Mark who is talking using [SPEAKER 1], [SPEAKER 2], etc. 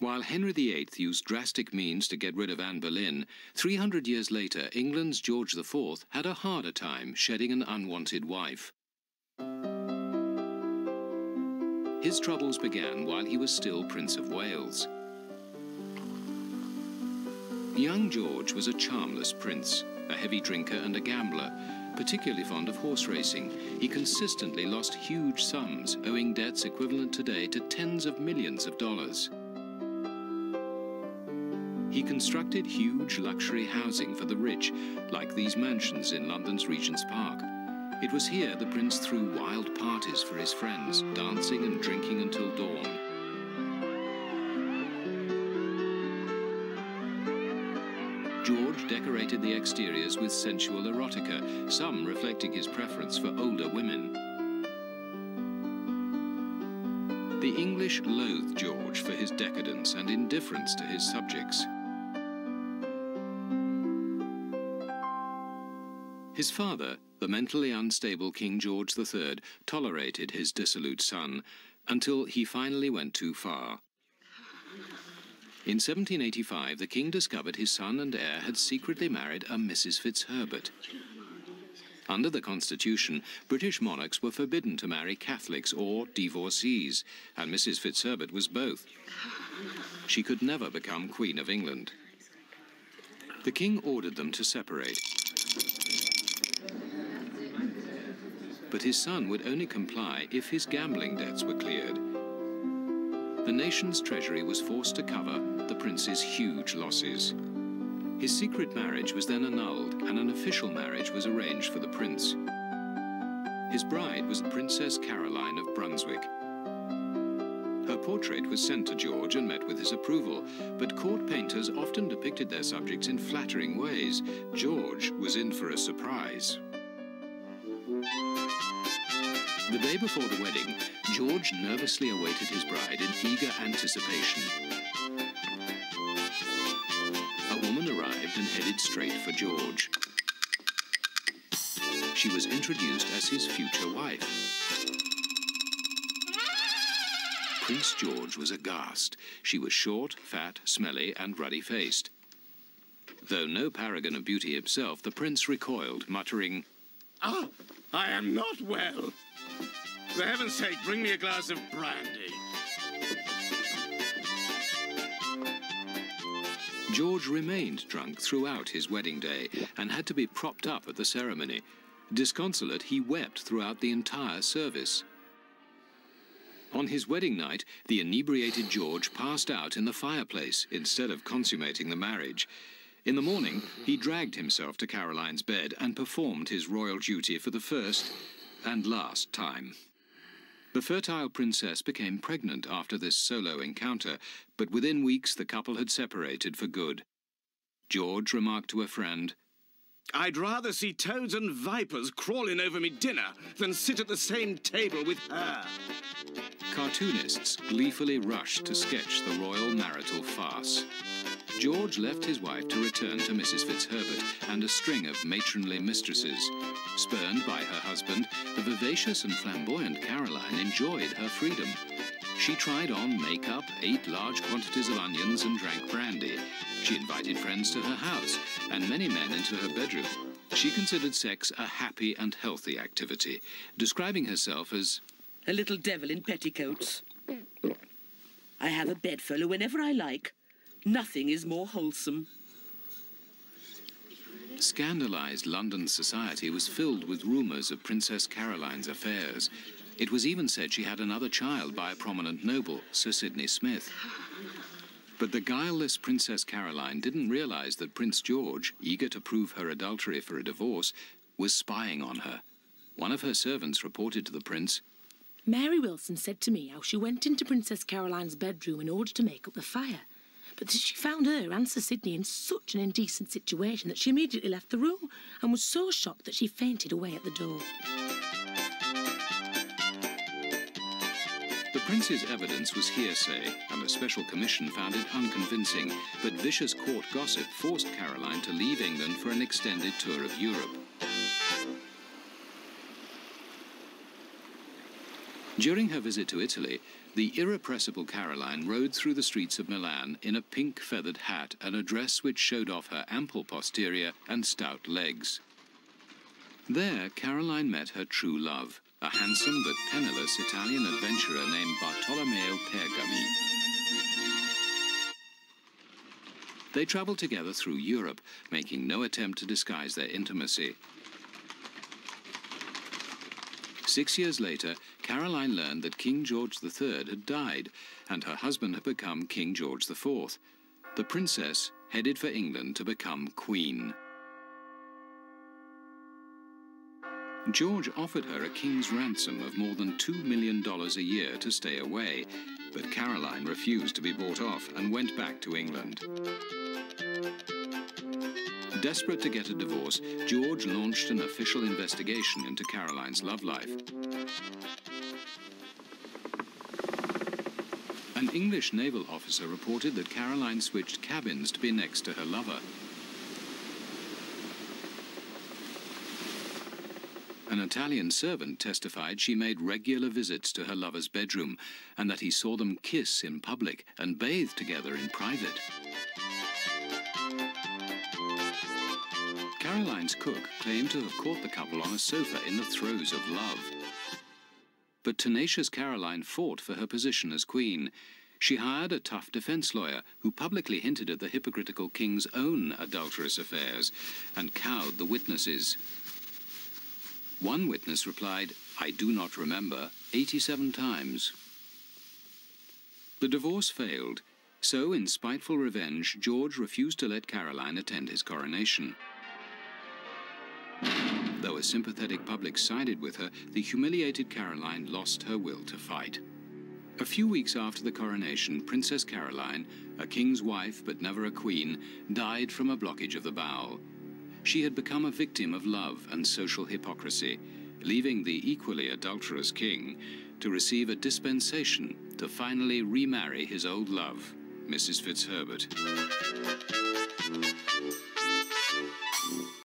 [SPEAKER 1] While Henry VIII used drastic means to get rid of Anne Boleyn, 300 years later, England's George IV had a harder time shedding an unwanted wife. His troubles began while he was still Prince of Wales. Young George was a charmless prince, a heavy drinker and a gambler, particularly fond of horse racing. He consistently lost huge sums, owing debts equivalent today to tens of millions of dollars. He constructed huge luxury housing for the rich, like these mansions in London's Regent's Park. It was here the prince threw wild parties for his friends, dancing and drinking until dawn. George decorated the exteriors with sensual erotica, some reflecting his preference for older women. The English loathed George for his decadence and indifference to his subjects. His father, the mentally unstable King George III, tolerated his dissolute son until he finally went too far. In 1785, the king discovered his son and heir had secretly married a Mrs. Fitzherbert. Under the Constitution, British monarchs were forbidden to marry Catholics or divorcees, and Mrs. Fitzherbert was both. She could never become Queen of England. The king ordered them to separate. But his son would only comply if his gambling debts were cleared. The nation's treasury was forced to cover the prince's huge losses. His secret marriage was then annulled and an official marriage was arranged for the prince. His bride was Princess Caroline of Brunswick. Her portrait was sent to George and met with his approval, but court painters often depicted their subjects in flattering ways. George was in for a surprise. The day before the wedding, George nervously awaited his bride in eager anticipation. A woman arrived and headed straight for George. She was introduced as his future wife. Prince George was aghast. She was short, fat, smelly, and ruddy-faced. Though no paragon of beauty himself, the prince recoiled, muttering,
[SPEAKER 2] Ah, I am not well. For heaven's sake, bring me a glass of brandy.
[SPEAKER 1] George remained drunk throughout his wedding day and had to be propped up at the ceremony. Disconsolate, he wept throughout the entire service. On his wedding night, the inebriated George passed out in the fireplace instead of consummating the marriage. In the morning, he dragged himself to Caroline's bed and performed his royal duty for the first and last time. The fertile princess became pregnant after this solo encounter, but within weeks the couple had separated for good. George remarked to a friend,
[SPEAKER 2] I'd rather see toads and vipers crawling over me dinner than sit at the same table with her.
[SPEAKER 1] Cartoonists gleefully rushed to sketch the royal marital farce. George left his wife to return to Mrs. Fitzherbert and a string of matronly mistresses. Spurned by her husband, the vivacious and flamboyant Caroline enjoyed her freedom. She tried on makeup, ate large quantities of onions, and drank brandy. She invited friends to her house and many men into her bedroom. She considered sex a happy and healthy activity, describing herself as
[SPEAKER 3] a little devil in petticoats. I have a bedfellow whenever I like. Nothing is more wholesome.
[SPEAKER 1] Scandalized London society was filled with rumors of Princess Caroline's affairs. It was even said she had another child by a prominent noble, Sir Sidney Smith. But the guileless Princess Caroline didn't realize that Prince George, eager to prove her adultery for a divorce, was spying on her. One of her servants reported to the prince
[SPEAKER 4] Mary Wilson said to me how she went into Princess Caroline's bedroom in order to make up the fire but she found her and Sir Sidney in such an indecent situation that she immediately left the room and was so shocked that she fainted away at the door.
[SPEAKER 1] The prince's evidence was hearsay, and the special commission found it unconvincing, but vicious court gossip forced Caroline to leave England for an extended tour of Europe. During her visit to Italy, the irrepressible Caroline rode through the streets of Milan in a pink feathered hat and a dress which showed off her ample posterior and stout legs. There, Caroline met her true love, a handsome but penniless Italian adventurer named Bartolomeo Pergami. They traveled together through Europe, making no attempt to disguise their intimacy. Six years later, Caroline learned that King George III had died and her husband had become King George IV. The princess headed for England to become queen. George offered her a king's ransom of more than $2 million a year to stay away, but Caroline refused to be bought off and went back to England. Desperate to get a divorce, George launched an official investigation into Caroline's love life. An English naval officer reported that Caroline switched cabins to be next to her lover. An Italian servant testified she made regular visits to her lover's bedroom and that he saw them kiss in public and bathe together in private. Caroline's cook claimed to have caught the couple on a sofa in the throes of love. But tenacious Caroline fought for her position as queen. She hired a tough defense lawyer who publicly hinted at the hypocritical king's own adulterous affairs and cowed the witnesses. One witness replied, I do not remember, 87 times. The divorce failed, so in spiteful revenge, George refused to let Caroline attend his coronation. Though a sympathetic public sided with her, the humiliated Caroline lost her will to fight. A few weeks after the coronation, Princess Caroline, a king's wife but never a queen, died from a blockage of the bowel. She had become a victim of love and social hypocrisy, leaving the equally adulterous king to receive a dispensation to finally remarry his old love, Mrs. Fitzherbert.